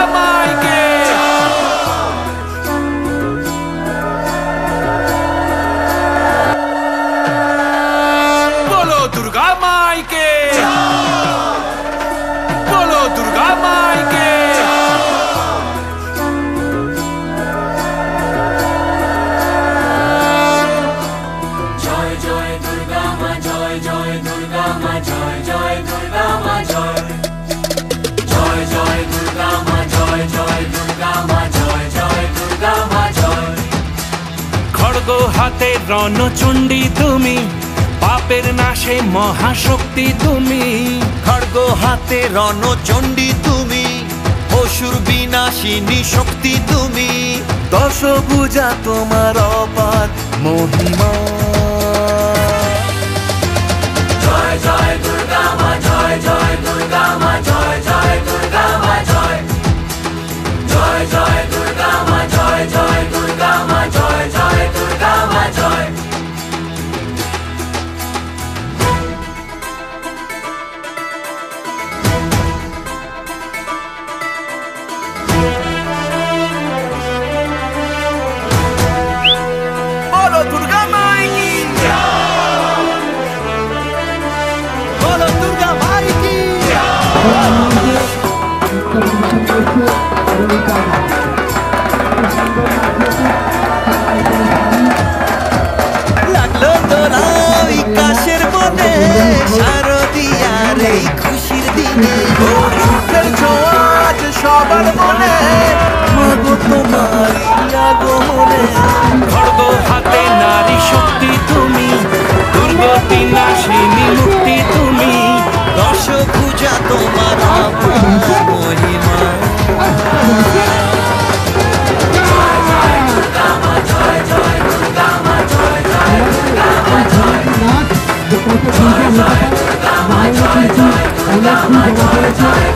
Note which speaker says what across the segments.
Speaker 1: Jamaica. হাতে রণচণ্ডী তুমি পাপের নাশে মহাশক্তি তুমি।
Speaker 2: খড়গ হাতে রণচণ্ডী তুমি অসুর বিনাশিনী শক্তি তুমি। দশ পূজা তোমার অপার মহিমা। লাগল তোরা বিকাশের মনে শারদিয়ার এই খুশির দিনে। সবার মনে। my time.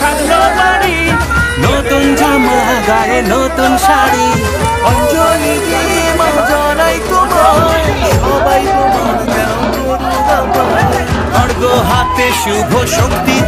Speaker 1: সাজলো বাড়ি। নতুন জামা গায়ে নতুন শাড়ি।
Speaker 2: অঞ্জলি জানাই তোমায় সবাই তোমার হাতে শুভ শক্তি